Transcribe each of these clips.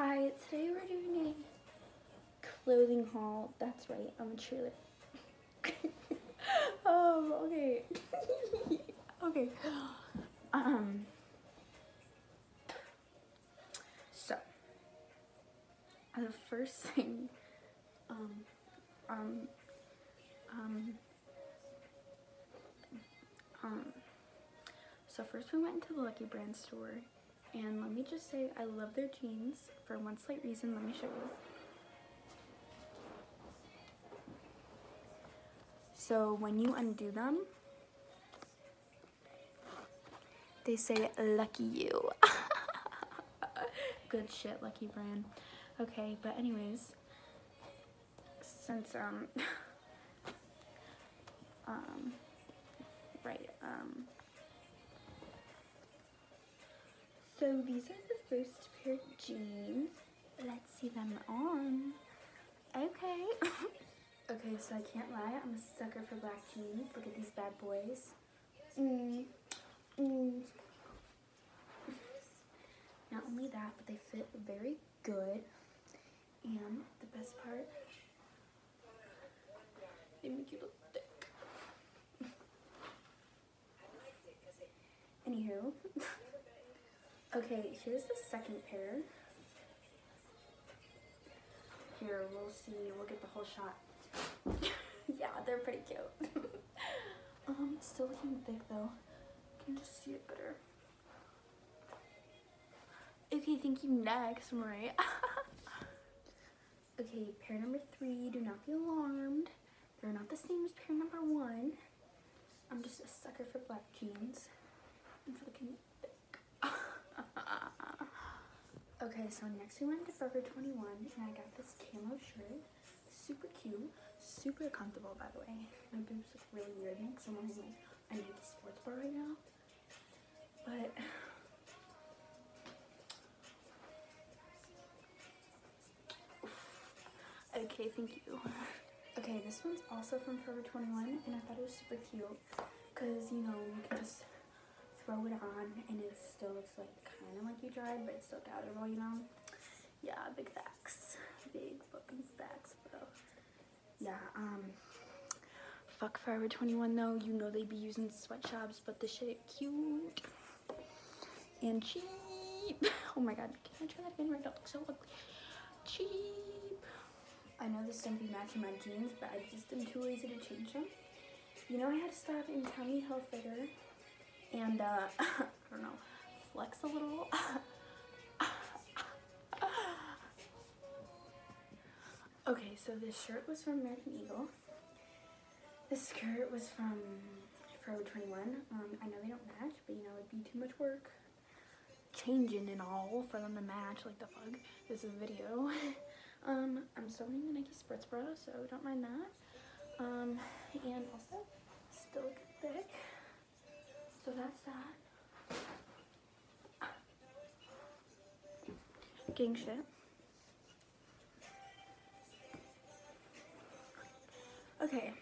Hi, today we're doing a clothing haul. That's right, I'm a cheerleader. oh, okay. okay. Um. So, the first thing, um, um, um, um, so first we went into the Lucky Brand store and let me just say I love their jeans for one slight reason. Let me show you. So when you undo them, they say lucky you. Good shit, Lucky Brand. Okay, but anyways, since um so these are the first pair of jeans let's see them on okay okay so i can't lie i'm a sucker for black jeans look at these bad boys mm. Mm. not only that but they fit very good and the best part they make you look thick. Anywho. Okay, here's the second pair. Here, we'll see, we'll get the whole shot. yeah, they're pretty cute. um, still looking thick though. Can just see it better. Okay, thank you next, right? okay, pair number three, do not be alarmed. They're not the same as pair number one. I'm just a sucker for black jeans and for looking thick. Okay, so next we went to Forever 21 and I got this camo shirt. Super cute, super comfortable by the way. My boobs look really weird because I'm wearing like I need Nike sports bra right now. But okay, thank you. Okay, this one's also from Forever 21, and I thought it was super cute because, you know, throw it on and it still looks like kind of like you dried, but it's still gatherable, you know? Yeah, big facts. Big fucking facts, bro. Yeah, um, fuck Forever 21 though. You know they be using sweatshops, but the shit cute and cheap. Oh my god, can I try that again right now? It looks so ugly. Cheap. I know this doesn't be matching my jeans, but I just am too lazy to change them. You know I had to stop in Tommy Hilfiger and, uh, I don't know, flex a little. okay, so this shirt was from American Eagle. This skirt was from Forever 21. Um, I know they don't match, but you know, it'd be too much work changing and all for them to match like the fuck. This is a video. Um, I'm still wearing the Nike Sports Bra, so don't mind that. Um, and also, still thick. So that's that. Gang shit. Okay,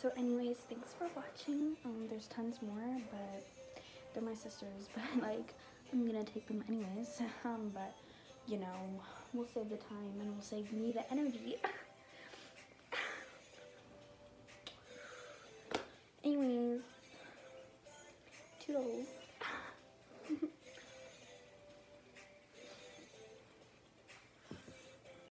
so anyways, thanks for watching. Um, there's tons more, but they're my sisters, but like, I'm gonna take them anyways. Um, but, you know, we'll save the time and we'll save me the energy. Anyways, toodles.